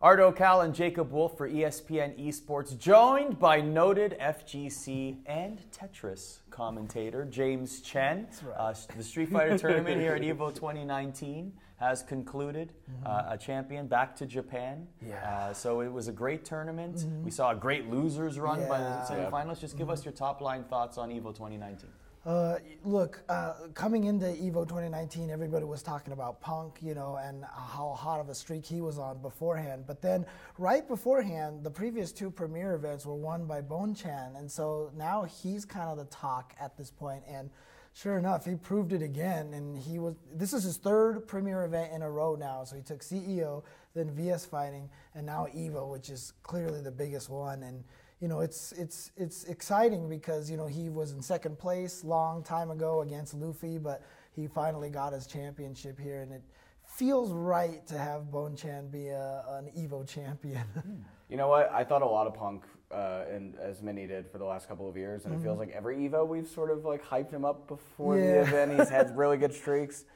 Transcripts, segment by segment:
Arda Ocal and Jacob Wolf for ESPN Esports, joined by noted FGC and Tetris commentator James Chen. right. Uh, the Street Fighter tournament here at EVO 2019 has concluded. Mm-hmm. Uh, a champion back to Japan. Yeah. Uh, so it was a great tournament. We saw a great losers run by the Yeah. Mm-hmm. semifinalists. Just give us your top line thoughts on EVO 2019. Uh, look, uh, coming into Evo 2019, everybody was talking about Punk, you know, and how hot of a streak he was on beforehand. But then, right beforehand, the previous two premier events were won by Bonchan, and so now he's kind of the talk at this point. And sure enough, he proved it again. And he was. This is his third premier event in a row now. So he took CEO, then VS Fighting, and now Evo, which is clearly the biggest one. And you know, it's it's it's exciting because you know he was in second place long time ago against Luffy, but he finally got his championship here, and it feels right to have Bonchan be a, an Evo champion. You know what? I thought a lot of Punk, uh, and as many did for the last couple of years, and it feels like every Evo we've sort of like hyped him up before the Yeah. event. He's had really good streaks.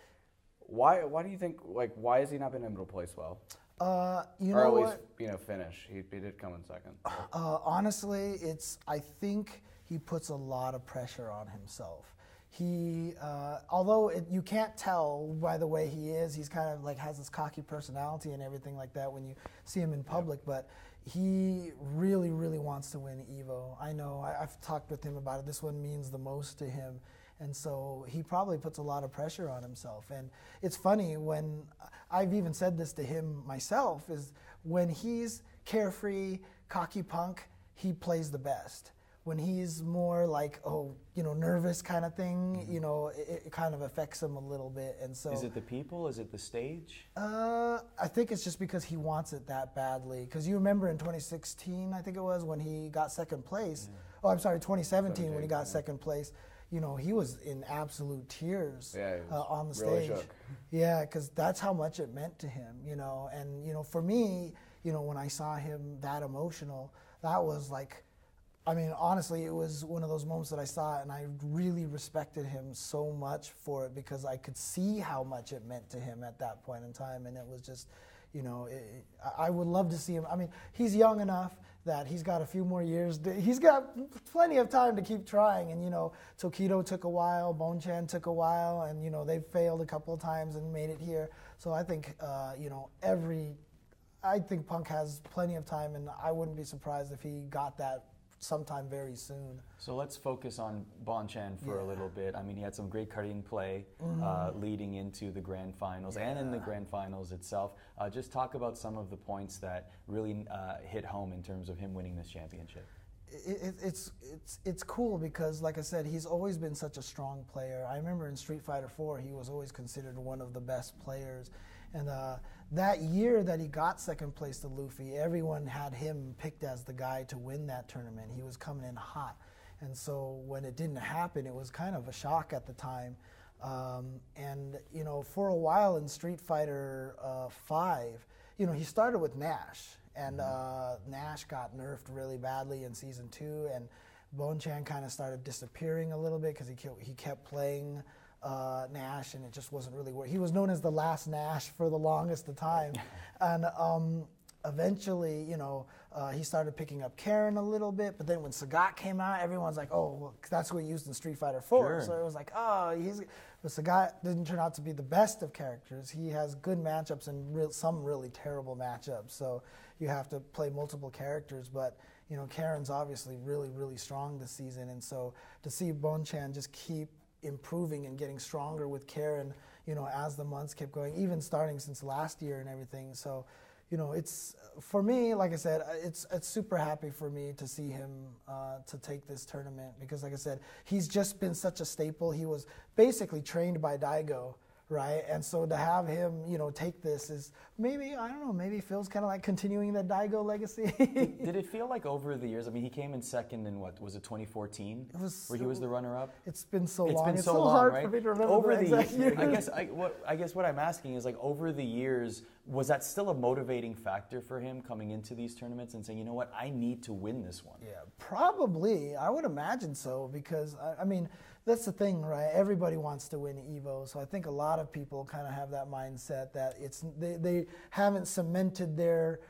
Why? Why do you think? Like, why has he not been able to place well, uh, you or know at least what? you know finish? He, he did come in second. Uh, honestly, it's I think he puts a lot of pressure on himself. He, uh, although it, you can't tell by the way he is, he's kind of like has this cocky personality and everything like that when you see him in public. But he really, really wants to win Evo. I know. I, I've talked with him about it. This one means the most to him. And so he probably puts a lot of pressure on himself. And it's funny when I've even said this to him myself is when he's carefree, cocky punk, he plays the best. When he's more like, oh, you know, nervous kind of thing, you know, it, it kind of affects him a little bit. And so Is it the people? Is it the stage? uh, I think it's just because he wants it that badly. Because you remember in 2016, I think it was when he got second place. Oh, I'm sorry, 2017 when he got second place. You know, he was in absolute tears Yeah, uh, on the really stage. shook. Yeah, because that's how much it meant to him. You know, and you know, for me, you know, when I saw him that emotional, that was like. I mean, honestly, it was one of those moments that I saw and I really respected him so much for it because I could see how much it meant to him at that point in time, and it was just, you know, it, I would love to see him. I mean, he's young enough that he's got a few more years. He's got plenty of time to keep trying, and you know, Tokido took a while, Bonchan took a while, and you know, they've failed a couple of times and made it here. So I think, uh, you know, every I think Punk has plenty of time, and I wouldn't be surprised if he got that sometime very soon. So let's focus on Bonchan for a little bit. I mean, he had some great cutting play Mm-hmm. uh, leading into the grand finals and in the grand finals itself. Uh, just talk about some of the points that really uh, hit home in terms of him winning this championship. It, it, it's it's it's cool because, like I said, he's always been such a strong player. I remember in Street Fighter 4, he was always considered one of the best players. And uh, that year that he got second place to Luffy, everyone had him picked as the guy to win that tournament. He was coming in hot. And so when it didn't happen, it was kind of a shock at the time. Um, and, you know, for a while in Street Fighter uh, 5, you know, he started with Nash. And uh, Nash got nerfed really badly in season two, and Bonchan kind of started disappearing a little bit because he he kept playing uh, Nash, and it just wasn't really working. He was known as the last Nash for the longest of time, and um, eventually, you know, uh, he started picking up Karin a little bit. But then when Sagat came out, everyone's like, "Oh, well, that's what he used in Street Fighter 4. Sure. So it was like, "Oh, he's." But Sagat didn't turn out to be the best of characters. He has good matchups and real, some really terrible matchups. So you have to play multiple characters. But you know, Karin's obviously really, really strong this season, and so to see Bonchan just keep improving and getting stronger with Karin, you know, as the months kept going, even starting since last year and everything. So, you know, it's for me, like I said, it's it's super happy for me to see him uh, to take this tournament because, like I said, he's just been such a staple. He was basically trained by Daigo. Right, and so to have him, you know, take this is maybe I don't know, maybe feels kind of like continuing the Daigo legacy. Did it feel like over the years? I mean, he came in second in what was it 2014, It was where he was the runner-up. it's been so It's long. been it's so, so, long, hard right? for me to remember over the the, years. I guess I, what I guess what I'm asking is like over the years, was that still a motivating factor for him coming into these tournaments and saying, you know what, I need to win this one. Yeah, probably. I would imagine so because I, I mean that's the thing, right? Everybody wants to win Evo, so I think a lot of people kind of have that mindset that it's they, they haven't cemented their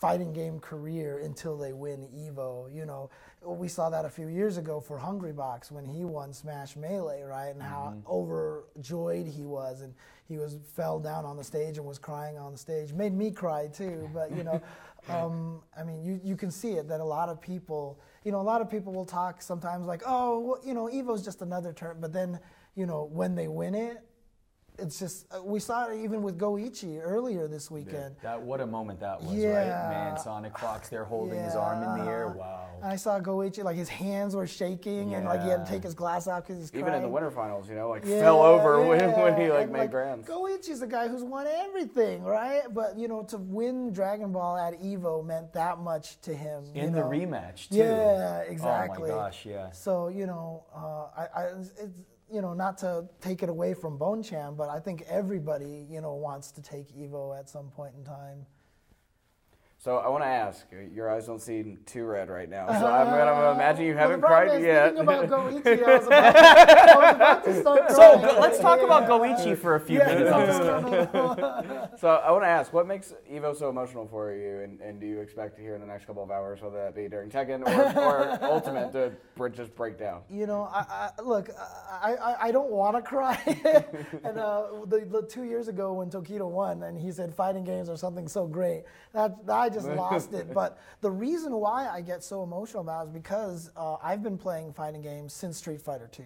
fighting game career until they win Evo. You know, we saw that a few years ago for Hungrybox when he won Smash Melee, right? And how overjoyed he was, and he was fell down on the stage and was crying on the stage. Made me cry too, but you know, um, I mean, you you can see it that a lot of people, you know, a lot of people will talk sometimes like, oh, well, you know, Evo's just another term, but then you know when they win it it's just uh, we saw it even with Goichi earlier this weekend. That what a moment that was, Yeah. right? Man, Sonic Fox there holding his arm in the air. Wow. I saw Goichi like his hands were shaking and like he had to take his glass out because he's Even in the winter finals, you know, like Yeah, fell over when, when he like and, made grands. Goichi's a guy who's won everything, right? But you know, to win Dragon Ball at Evo meant that much to him. you In the know? rematch too. Yeah, exactly. Oh my gosh, yeah. So you know, uh, I, I it's, you know, not to take it away from Bonchan, but I think everybody you know wants to take Evo at some point in time. So I want to ask, your eyes don't seem too red right now. So I'm gonna imagine you haven't the problem cried is, yet. About Goichi, I was about, I was about to start So crying. go, let's talk about Goichi for a few Yeah, minutes. So I want to ask, what makes Evo so emotional for you, and, and do you expect to hear in the next couple of hours, whether that be during Tekken or, or Ultimate, to br- just break down? You know, I, I, look, I, I, I don't want to cry. and uh, the, the two years ago when Tokido won, and he said fighting games are something so great, That, that I just lost it. But the reason why I get so emotional about it is because uh, I've been playing fighting games since Street Fighter 2.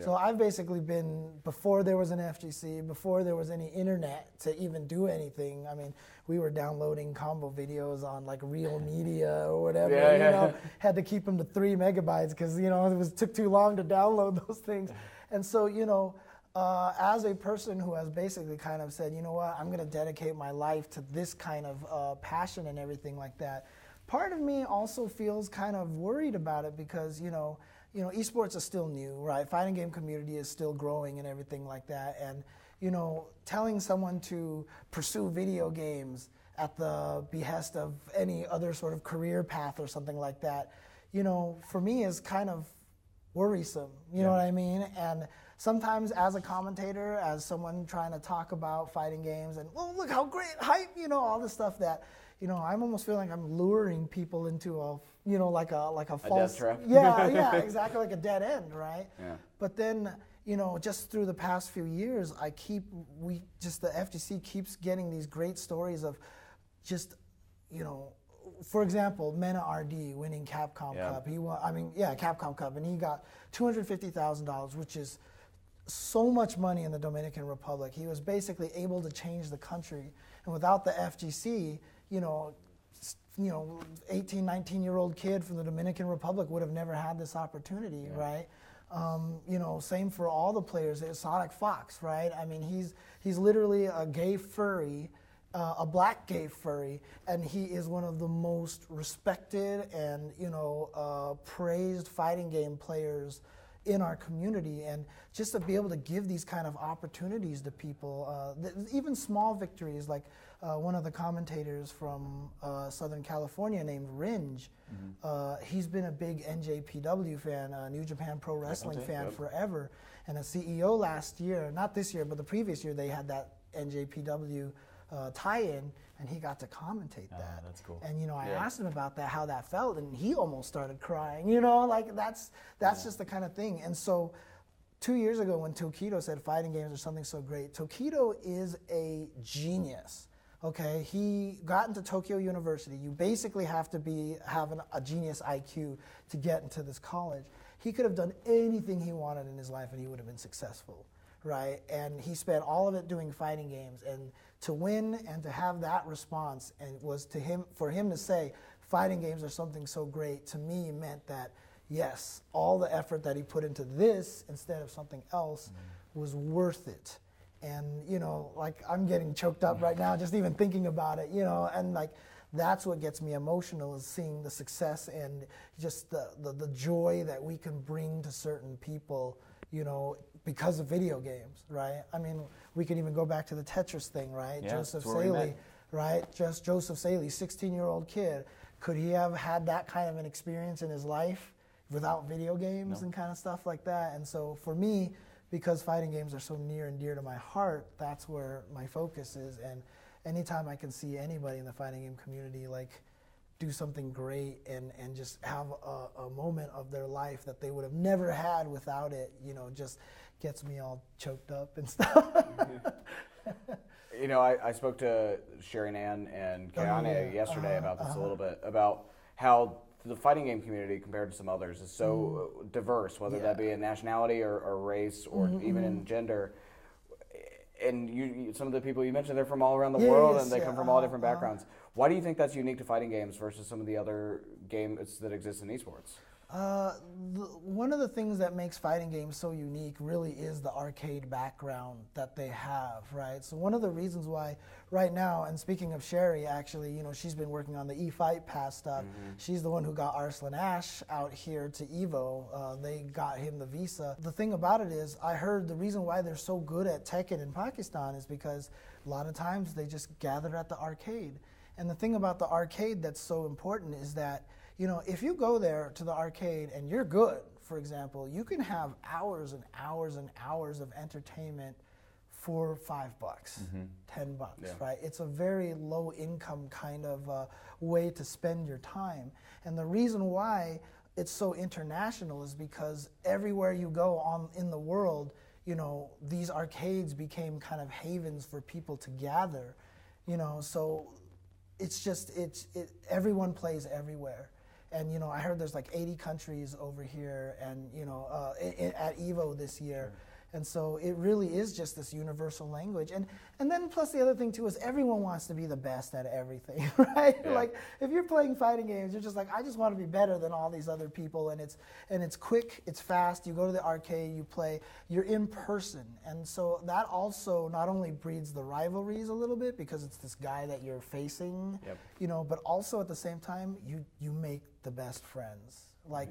So I've basically been before there was an FGC, before there was any internet to even do anything. I mean, we were downloading combo videos on like Real Media or whatever. Yeah, you yeah. know, had to keep them to three megabytes because you know it was took too long to download those things. And so you know, uh, as a person who has basically kind of said, you know what, I'm going to dedicate my life to this kind of uh, passion and everything like that. Part of me also feels kind of worried about it because you know, you know, esports is still new, right? Fighting game community is still growing and everything like that, and you know, telling someone to pursue video games at the behest of any other sort of career path or something like that, you know, for me is kind of worrisome. You know what I mean? And sometimes as a commentator, as someone trying to talk about fighting games and, oh, look how great, hype, you know, all this stuff that, you know, I'm almost feeling like I'm luring people into a, you know, like a like a false, trap. yeah, yeah, exactly, like a dead end, right? Yeah. But then, you know, just through the past few years, I keep we just the FGC keeps getting these great stories of just, you know, for example, Mena RD winning Capcom Yeah. Cup. He won. I mean, yeah, Capcom Cup, and he got two hundred fifty thousand dollars, which is so much money in the Dominican Republic. He was basically able to change the country, and without the FGC, you know. You know, 18, 19 year old kid from the Dominican Republic would have never had this opportunity, right? Um, you know, same for all the players. Sonic Fox, right? I mean, he's he's literally a gay furry, uh, a black gay furry, and he is one of the most respected and you know uh, praised fighting game players in our community. And just to be able to give these kind of opportunities to people, uh, th- even small victories, like uh, one of the commentators from uh, Southern California named Ringe. Uh, he's been a big NJPW fan, uh, New Japan Pro Wrestling Okay, fan yep. forever. And a CEO last year, not this year, but the previous year, they had that NJPW uh, tie-in, and he got to commentate Ah, that. that's cool. And you know, I Yeah. asked him about that, how that felt, and he almost started crying. You know, like that's that's just the kind of thing. And so, two years ago, when Tokido said fighting games are something so great, Tokido is a genius. Okay, he got into Tokyo University. You basically have to be have an, a genius IQ to get into this college. He could have done anything he wanted in his life, and he would have been successful, right? And he spent all of it doing fighting games, and to win and to have that response, and was to him for him to say, fighting games are something so great. To me, meant that yes, all the effort that he put into this instead of something else mm. was worth it and you know like i'm getting choked up right now just even thinking about it you know and like that's what gets me emotional is seeing the success and just the, the, the joy that we can bring to certain people you know because of video games right? I mean we can even go back to the tetris thing right? Yeah, Joseph Saelee right? Just Joseph Saelee 16 year old kid. Could he have had that kind of an experience in his life without video games and kind of stuff like that? And so for me because fighting games are so near and dear to my heart, that's where my focus is. And anytime I can see anybody in the fighting game community like do something great and, and just have a, a moment of their life that they would have never had without it, you know, just gets me all choked up and stuff. You know, I, I spoke to Sherry Ann and Oh, Kayane yeah. yesterday Uh-huh, about this uh-huh. a little bit about how the fighting game community compared to some others is so Mm. diverse, whether that be in nationality or, or race or Mm-hmm, even in gender. And you, some of the people you mentioned, they're from all around the world and they yeah, come from all uh-huh, different uh-huh. backgrounds. Why do you think that's unique to fighting games versus some of the other games that exist in esports? Uh, the, one of the things that makes fighting games so unique really is the arcade background that they have, right? So one of the reasons why right now, and speaking of Sherry, actually, you know, she's been working on the E-Fight Pass stuff. She's the one who got Arslan Ash out here to Evo. Uh, they got him the visa. The thing about it is, I heard the reason why they're so good at Tekken in Pakistan is because a lot of times they just gather at the arcade. And the thing about the arcade that's so important is that you know, if you go there to the arcade and you're good, for example, you can have hours and hours and hours of entertainment for five bucks, ten bucks, Yeah. right? It's a very low income kind of uh, way to spend your time. And the reason why it's so international is because everywhere you go on in the world, you know, these arcades became kind of havens for people to gather, you know, so it's just it's it, everyone plays everywhere and you know i heard there's like 80 countries over here and you know uh, at evo this year and so it really is just this universal language. And and then plus the other thing too is everyone wants to be the best at everything right? Yeah. like if you're playing fighting games you're just like i just want to be better than all these other people and it's and it's quick it's fast. You go to the arcade you play you're in person. And so that also not only breeds the rivalries a little bit because it's this guy that you're facing Yep. you know but also at the same time you you make the best friends. Like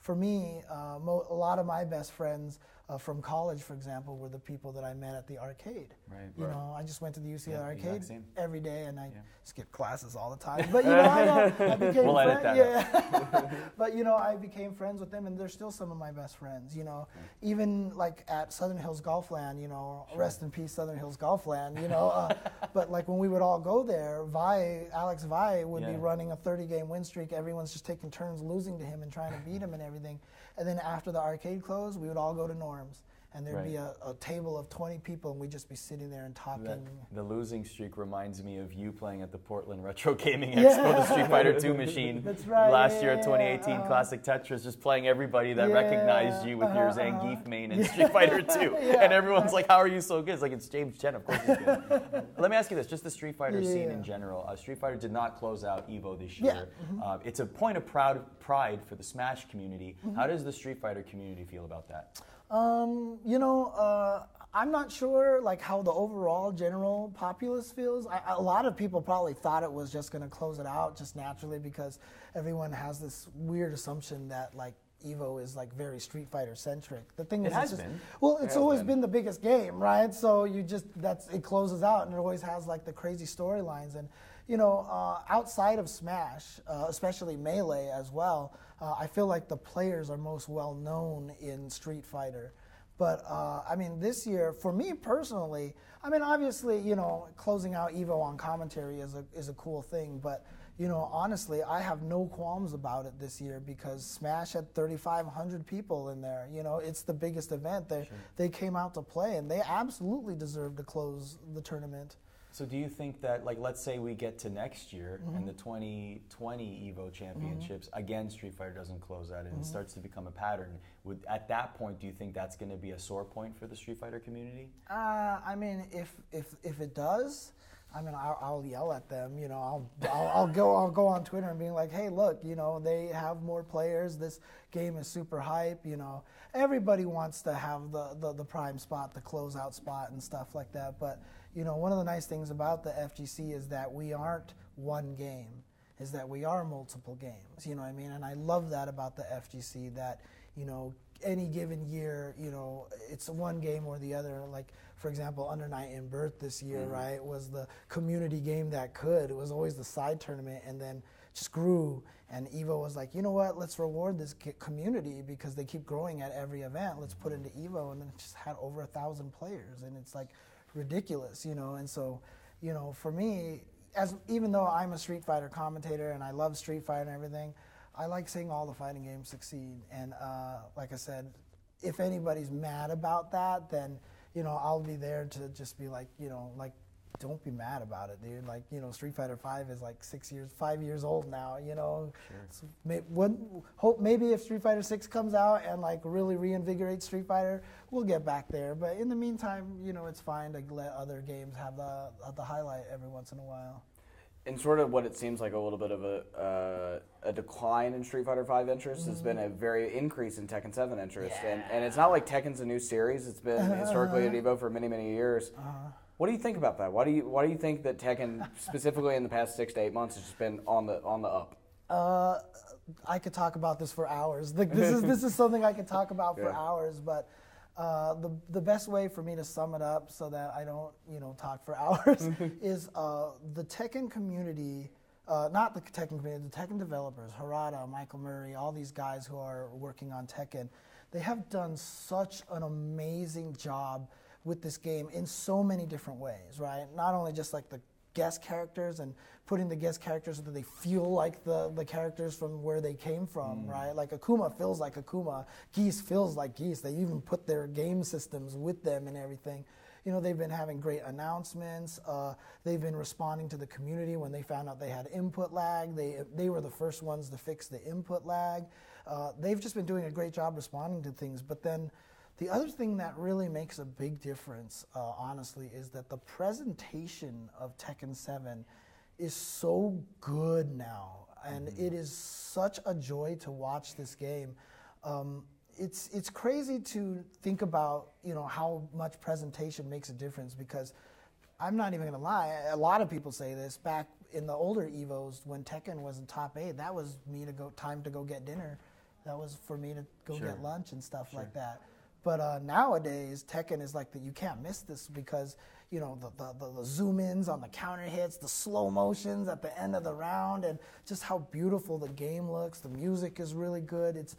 for me uh, mo- a lot of my best friends uh, from college for example were the people that i met at the arcade. Right. you Right. know i just went to the ucla Yeah, arcade every day and i Yeah. skipped classes all the time. But you know i, know, I became We'll that yeah. But you know i became friends with them and they're still some of my best friends you know. Even like at southern hills golfland you know rest in peace southern hills golfland you know uh, but like when we would all go there vi alex vi would be running a 30 game win streak. Everyone's just taking turns losing to him and trying to beat him and everything and then after the arcade closed we would all go to norms and there'd be a, a table of 20 people and we'd just be sitting there and talking That, the losing streak reminds me of you playing at the Portland Retro Gaming Yeah. Expo, the Street Fighter II machine. That's right, Last yeah, year at 2018 uh-huh. Classic Tetris, just playing everybody that Yeah, recognized you with your uh-huh, Zangief uh-huh. main and Street Fighter II. Yeah. And everyone's like, how are you so good? It's like, it's James Chen, of course he's good. Let me ask you this, just the Street Fighter Yeah, scene in general. Uh, Street Fighter did not close out EVO this Yeah, year. Uh, it's a point of proud pride for the Smash community. How does the Street Fighter community feel about that? Um, you know, uh, I'm not sure like how the overall general populace feels. I, a lot of people probably thought it was just going to close it out just naturally because everyone has this weird assumption that like Evo is like very Street Fighter centric. The thing It is, has it's just, been. well, it's has always been. been the biggest game, right? So you just that's it closes out and it always has like the crazy storylines and you know uh, outside of Smash, uh, especially Melee as well. Uh, I feel like the players are most well known in Street Fighter. But uh, I mean, this year, for me personally, I mean, obviously, you know, closing out Evo on commentary is a is a cool thing. But you know, honestly, I have no qualms about it this year because Smash had 3,500 people in there. You know, it's the biggest event. They they came out to play, and they absolutely deserve to close the tournament. So do you think that, like, let's say we get to next year Mm-hmm. and the 2020 Evo Championships again, Street Fighter doesn't close out and Mm-hmm. it starts to become a pattern? Would at that point, do you think that's going to be a sore point for the Street Fighter community? Uh, I mean, if if if it does, I mean, I'll, I'll yell at them. You know, I'll, I'll I'll go I'll go on Twitter and be like, hey, look, you know, they have more players. This game is super hype. You know, everybody wants to have the the, the prime spot, the closeout spot, and stuff like that. But you know, one of the nice things about the FGC is that we aren't one game. Is that we are multiple games. You know what I mean? And I love that about the FGC. That you know, any given year, you know, it's one game or the other. Like, for example, Under Night in Birth this year, mm. right, was the community game that could. It was always the side tournament, and then just grew. And Evo was like, you know what? Let's reward this community because they keep growing at every event. Let's put into Evo, and then it just had over a thousand players, and it's like ridiculous, you know. And so, you know, for me, as even though I'm a Street Fighter commentator and I love Street Fighter and everything, I like seeing all the fighting games succeed. And uh, like I said, if anybody's mad about that, then you know I'll be there to just be like, you know, like don't be mad about it, dude. Like, you know, Street Fighter Five is like six years, five years old now. You know, sure. so may, hope maybe if Street Fighter Six comes out and like really reinvigorates Street Fighter, we'll get back there. But in the meantime, you know, it's fine to let other games have the the highlight every once in a while. And sort of what it seems like a little bit of a uh, a decline in Street Fighter Five interest mm-hmm. has been a very increase in Tekken Seven interest, yeah. and and it's not like Tekken's a new series. It's been historically at Evo for many many years. Uh-huh what do you think about that? Why do you why do you think that Tekken specifically in the past six to eight months has just been on the on the up? Uh, I could talk about this for hours. Like, this is this is something I could talk about for hours, but. Uh, the the best way for me to sum it up so that I don't you know talk for hours is uh, the Tekken community, uh, not the Tekken community, the Tekken developers, Harada, Michael Murray, all these guys who are working on Tekken, they have done such an amazing job with this game in so many different ways, right? Not only just like the guest characters and putting the guest characters so that they feel like the, the characters from where they came from, mm. right? Like Akuma feels like Akuma, Geese feels like Geese. They even put their game systems with them and everything. You know, they've been having great announcements. Uh, they've been responding to the community when they found out they had input lag. They, they were the first ones to fix the input lag. Uh, they've just been doing a great job responding to things. But then, the other thing that really makes a big difference, uh, honestly, is that the presentation of Tekken 7 is so good now, and mm-hmm. it is such a joy to watch this game. Um, it's it's crazy to think about you know how much presentation makes a difference because I'm not even gonna lie. A lot of people say this back in the older Evos when Tekken was in top eight. That was me to go time to go get dinner. That was for me to go sure. get lunch and stuff sure. like that. But uh, nowadays, Tekken is like. You can't miss this because you know the, the, the, the, zoom ins on the counter hits, the slow motions at the end of the round, and just how beautiful the game looks. The music is really good. It's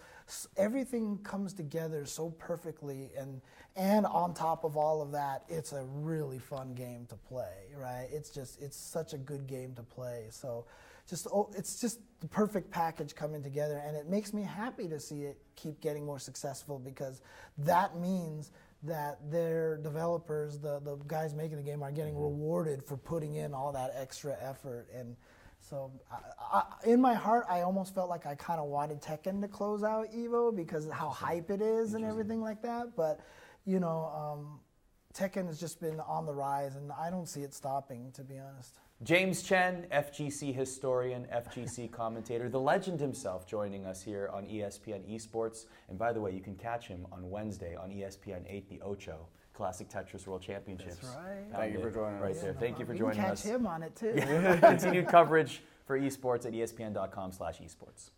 everything comes together so perfectly, and and on top of all of that, it's a really fun game to play. Right? It's just it's such a good game to play. So just oh, it's just the perfect package coming together, and it makes me happy to see it keep getting more successful because that means that their developers, the the guys making the game, are getting rewarded for putting in all that extra effort and. So, I, I, in my heart, I almost felt like I kind of wanted Tekken to close out Evo because of how hype it is and everything like that. But, you know, um, Tekken has just been on the rise, and I don't see it stopping, to be honest. James Chen, FGC historian, FGC commentator, the legend himself, joining us here on ESPN Esports. And by the way, you can catch him on Wednesday on ESPN 8, the Ocho. Classic Tetris World Championships. That's right. Thank you for joining right us. Right there. Thank you for joining catch us. Catch him on it too. Yeah. Continued coverage for esports at espn.com/esports.